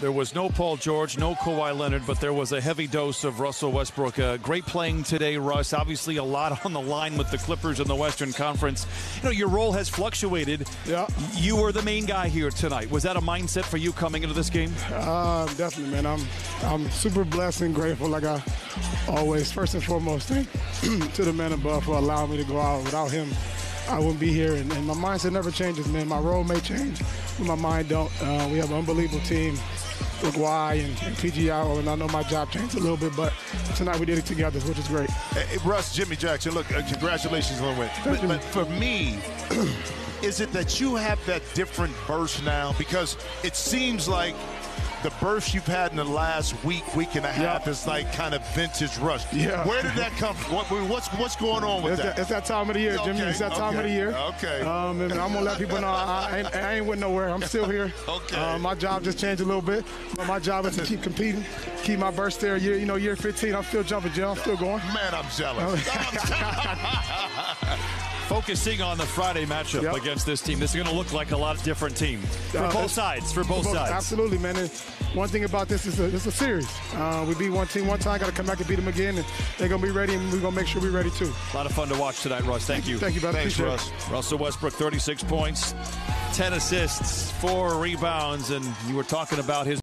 There was no Paul George, no Kawhi Leonard, but there was a heavy dose of Russell Westbrook. Uh, great playing today, Russ. Obviously, a lot on the line with the Clippers in the Western Conference. You know, your role has fluctuated. Yeah. You were the main guy here tonight. Was that a mindset for you coming into this game? Uh, definitely, man. I'm I'm super blessed and grateful, like I always. First and foremost, thank to the man above for allowing me to go out. Without him, I wouldn't be here. And, and my mindset never changes, man. My role may change, but my mind don't. Uh, we have an unbelievable team with and, and out, and I know my job changed a little bit, but tonight we did it together, which is great. Hey, Russ, Jimmy Jackson, look, uh, congratulations on the win. But, but for me, is it that you have that different burst now? Because it seems like the burst you've had in the last week, week and a half Yeah. is like kind of vintage Russ. Yeah. Where did that come from? What, what's what's going on with It's that? that, it's that time of the year, Jimmy. Okay, It's that time of the year. okay. Um, and I'm gonna let people know I, I, ain't, I ain't went nowhere. I'm still here. Okay. Uh, my job just changed a little bit, but my job is to keep competing, keep my burst there. Year, you know, year 15, I'm still jumping, Jim. I'm still going. Man, I'm jealous. Focusing on the Friday matchup Yep. against this team, this is going to look like a lot of different team for Uh, both sides. For both sides. Absolutely, man. And one thing about this is a, it's a series. Uh, we beat one team one time, got to come back and beat them again, and they're gonna be ready, and we're gonna make sure we're ready too. A lot of fun to watch tonight, Russ. Thank you. Thank you, brother. Thanks, Appreciate Russ. it. Russell Westbrook, 36 points, 10 assists, four rebounds, and you were talking about his.